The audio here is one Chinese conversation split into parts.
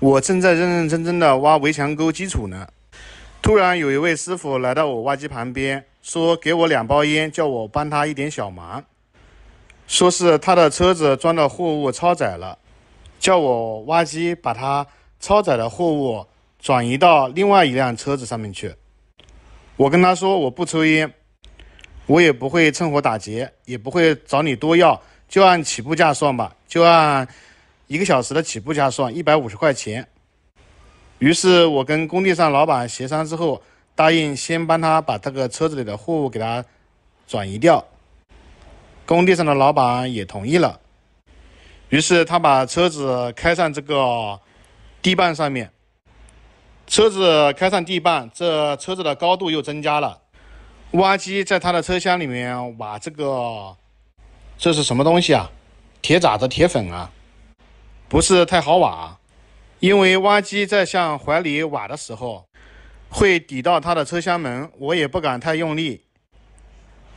我正在认认真真的挖围墙沟基础呢，突然有一位师傅来到我挖机旁边，说给我两包烟，叫我帮他一点小忙。说是他的车子装的货物超载了，叫我挖机把他超载的货物转移到另外一辆车子上面去。我跟他说我不抽烟，我也不会趁火打劫，也不会找你多要，就按起步价算吧，就按。一个小时的起步价算一百五十块钱，于是我跟工地上老板协商之后，答应先帮他把这个车子里的货物给他转移掉。工地上的老板也同意了，于是他把车子开上这个地磅上面，车子开上地磅，这车子的高度又增加了。挖机在他的车厢里面挖这个，这是什么东西啊？铁渣子、铁粉啊？不是太好挖，因为挖机在向怀里挖的时候，会抵到他的车厢门，我也不敢太用力，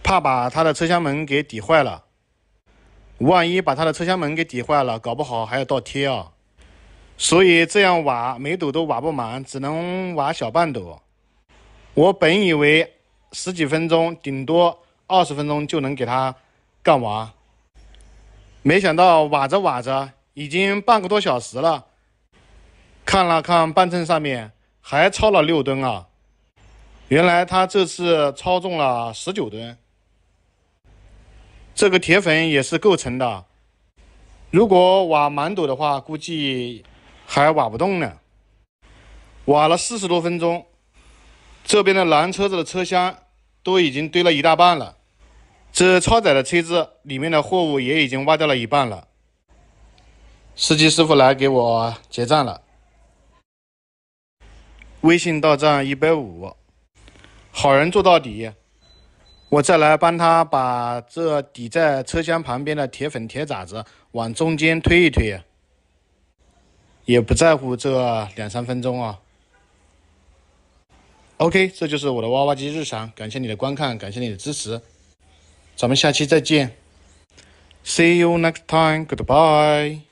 怕把他的车厢门给抵坏了。万一把他的车厢门给抵坏了，搞不好还要倒贴啊。所以这样挖每斗都挖不满，只能挖小半斗。我本以为十几分钟，顶多二十分钟就能给他干完，没想到挖着挖着。已经半个多小时了，看了看磅秤上面还超了六吨啊！原来他这次超重了十九吨。这个铁粉也是够沉的，如果挖满斗的话，估计还挖不动呢。挖了四十多分钟，这边的蓝车子的车厢都已经堆了一大半了，这超载的车子里面的货物也已经挖掉了一半了。司机师傅来给我结账了，微信到账一百五，好人做到底。我再来帮他把这抵在车厢旁边的铁粉铁渣子往中间推一推，也不在乎这两三分钟啊。OK，这就是我的挖挖机日常，感谢你的观看，感谢你的支持，咱们下期再见，See you next time，Goodbye。